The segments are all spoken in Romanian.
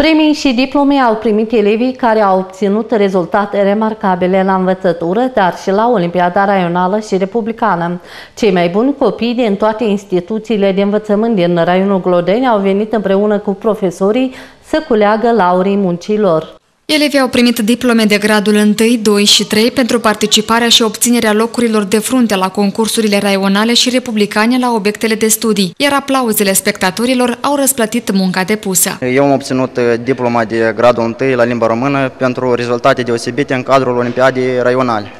Premii și diplome au primit elevii care au obținut rezultate remarcabile la învățătură, dar și la Olimpiada Raională și Republicană. Cei mai buni copii din toate instituțiile de învățământ din raionul Glodeni au venit împreună cu profesorii să culeagă laurii muncilor. Elevii au primit diplome de gradul 1, 2 și 3 pentru participarea și obținerea locurilor de frunte la concursurile raionale și republicane la obiectele de studii, iar aplauzele spectatorilor au răsplătit munca depusă. Eu am obținut uh, diploma de gradul 1 la limba română pentru rezultate deosebite în cadrul Olimpiadei raionale.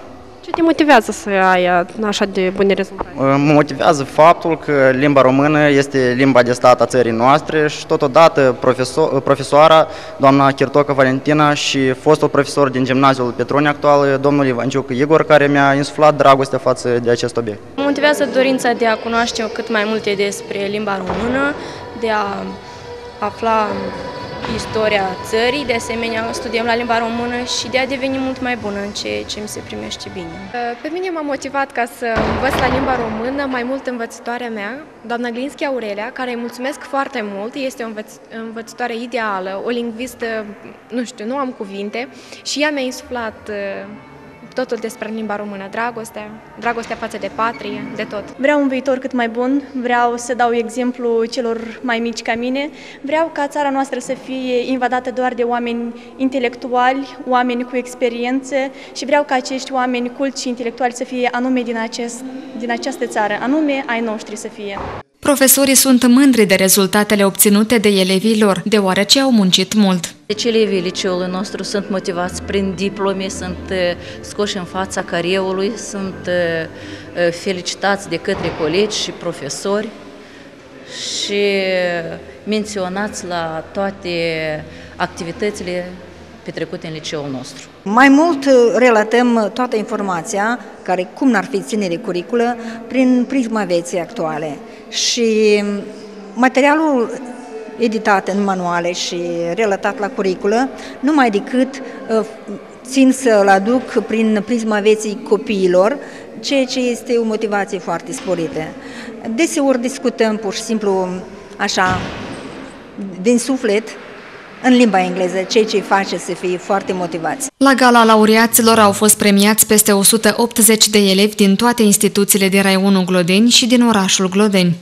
Ce te motivează să ai așa de bune rezultate? Mă motivează faptul că limba română este limba de stat a țării noastre și totodată profesor, profesoara, doamna Chirtocă Valentina și fostul profesor din gimnaziul Petroni actual, domnul Ivanciuc Igor, care mi-a insuflat dragoste față de acest obiect. Mă motivează dorința de a cunoaște cât mai multe despre limba română, de a afla istoria țării, de asemenea studiem la limba română și de a deveni mult mai bună în ceea ce mi se primește bine. Pe mine m-a motivat ca să învăț la limba română mai mult învățătoarea mea, doamna Glinski Aurelia, care îi mulțumesc foarte mult, este o învăț învățătoare ideală, o lingvistă, nu știu, nu am cuvinte și ea mi-a insuflat totul despre limba română, dragostea, dragostea față de patrie, de tot. Vreau un viitor cât mai bun, vreau să dau exemplu celor mai mici ca mine, vreau ca țara noastră să fie invadată doar de oameni intelectuali, oameni cu experiență și vreau ca acești oameni culți și intelectuali să fie anume din, acest, din această țară, anume ai noștri să fie. Profesorii sunt mândri de rezultatele obținute de elevii lor, deoarece au muncit mult. Deci elevii liceului nostru sunt motivați prin diplome, sunt uh, scoși în fața careului, sunt uh, uh, felicitați de către colegi și profesori și menționați la toate activitățile petrecute în liceul nostru. Mai mult relatăm toată informația, care cum n-ar fi ține de curiculă, prin prisma vieții actuale. Și materialul editat în manuale și relatat la curiculă, numai decât uh, țin să-l aduc prin prisma vieții copiilor, ceea ce este o motivație foarte sporită. Deseori discutăm pur și simplu așa, din suflet, în limba engleză, ceea ce îi face să fie foarte motivați. La gala laureaților au fost premiați peste 180 de elevi din toate instituțiile din Raionul Glodeni și din orașul Glodeni.